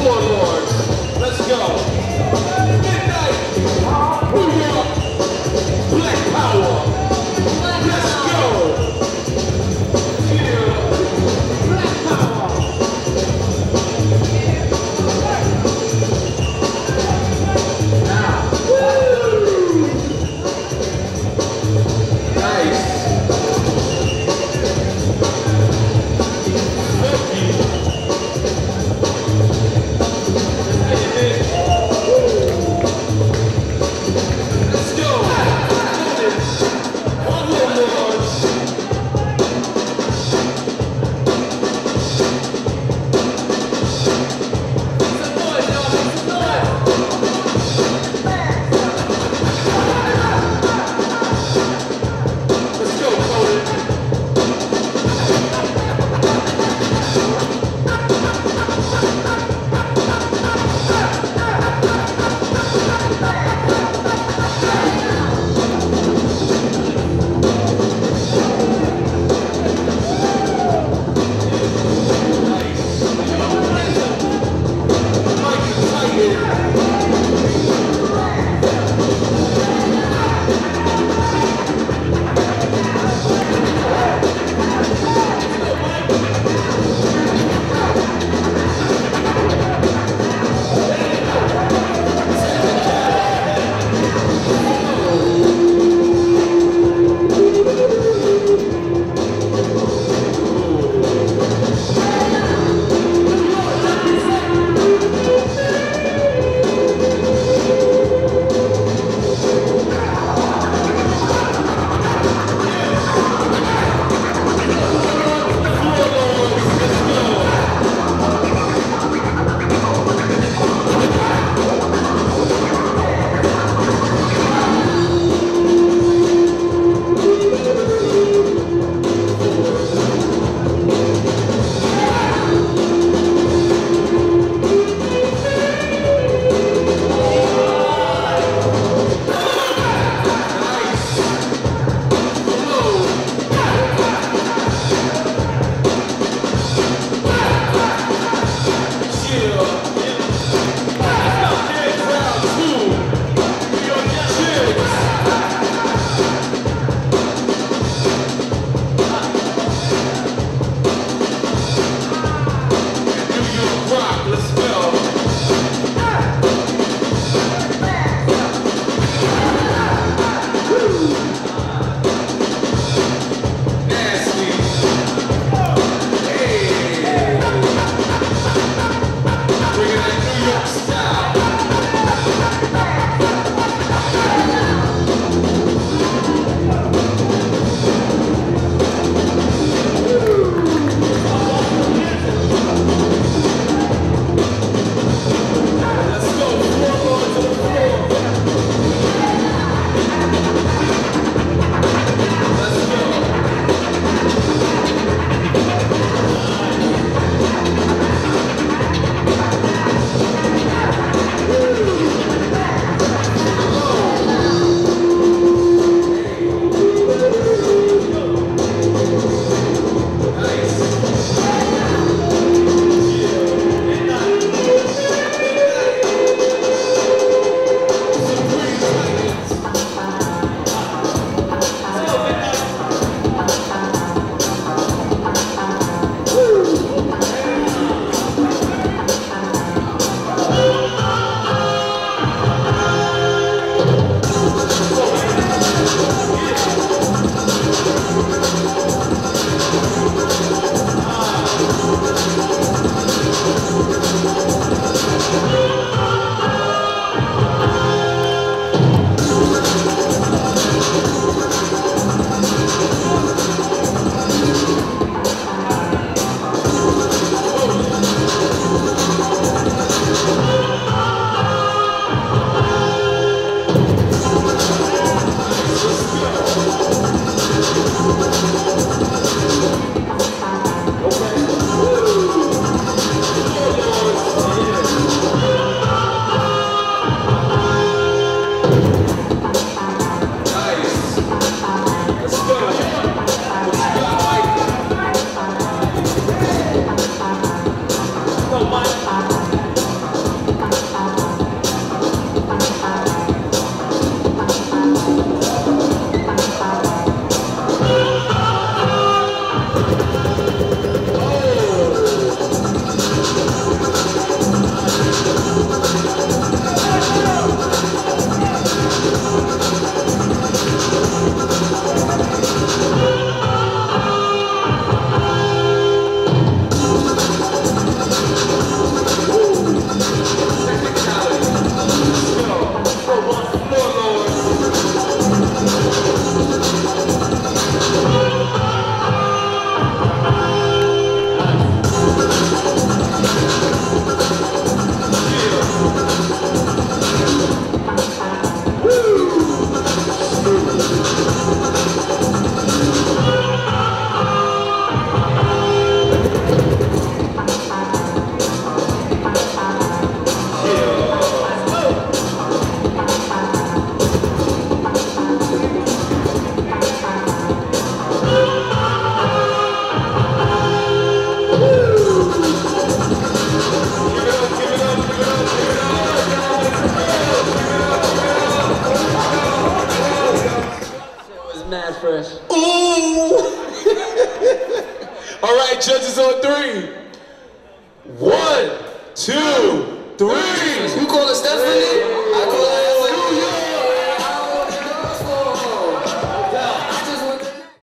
scoreboard. All right, judges on three. One, two, three. You call it Stephanie? I call it